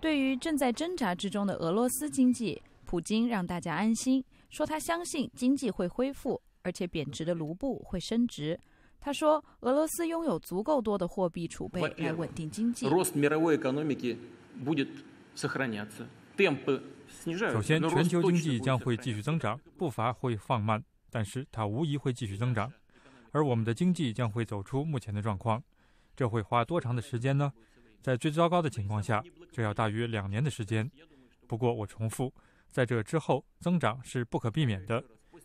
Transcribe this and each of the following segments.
对于正在挣扎之中的俄罗斯经济，普京让大家安心，说他相信经济会恢复，而且贬值的卢布会升值。他说，俄罗斯拥有足够多的货币储备来稳定经济。首先，全球经济将会继续增长，步伐会放慢，但是它无疑会继续增长。而我们的经济将会走出目前的状况，这会花多长的时间呢？在最糟糕的情况下，这要大约两年的时间。不过，我重复，在这之后，增长是不可避免的。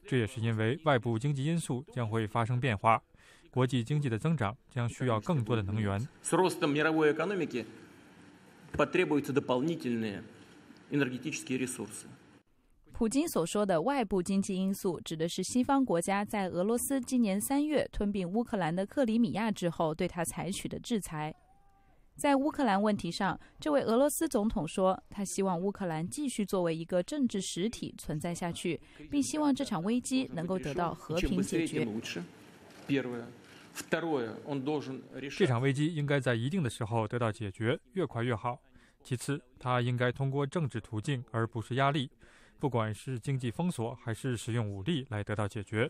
这也是因为外部经济因素将会发生变化，国际经济的增长将需要更多的能源。普京所说的外部经济因素，指的是西方国家在俄罗斯今年三月吞并乌克兰的克里米亚之后，对他采取的制裁。在乌克兰问题上，这位俄罗斯总统说，他希望乌克兰继续作为一个政治实体存在下去，并希望这场危机能够得到和平解决。这场危机应该在一定的时候得到解决，越快越好。其次，他应该通过政治途径，而不是压力，不管是经济封锁还是使用武力来得到解决。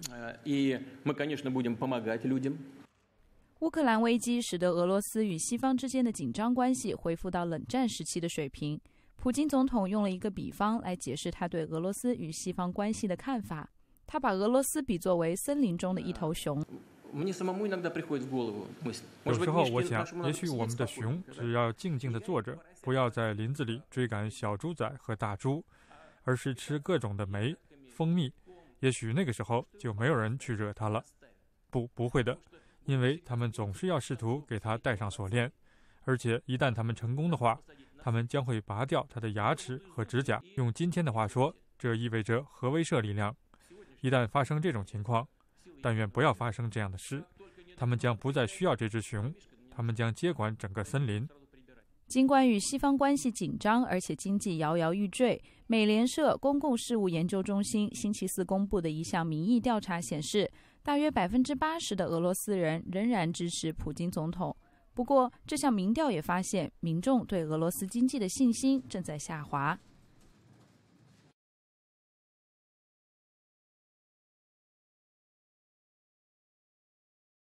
乌克兰危机使得俄罗斯与西方之间的紧张关系恢复到冷战时期的水平。普京总统用了一个比方来解释他对俄罗斯与西方关系的看法。他把俄罗斯比作为森林中的一头熊。有时候我想，也许我们的熊只要静静地坐着，不要在林子里追赶小猪仔和大猪，而是吃各种的酶、蜂蜜。也许那个时候就没有人去惹它了。不，不会的。因为他们总是要试图给他戴上锁链，而且一旦他们成功的话，他们将会拔掉他的牙齿和指甲。用今天的话说，这意味着核威慑力量。一旦发生这种情况，但愿不要发生这样的事，他们将不再需要这只熊，他们将接管整个森林。尽管与西方关系紧张，而且经济摇摇欲坠，美联社公共事务研究中心星期四公布的一项民意调查显示。大约百分之八十的俄罗斯人仍然支持普京总统。不过，这项民调也发现，民众对俄罗斯经济的信心正在下滑。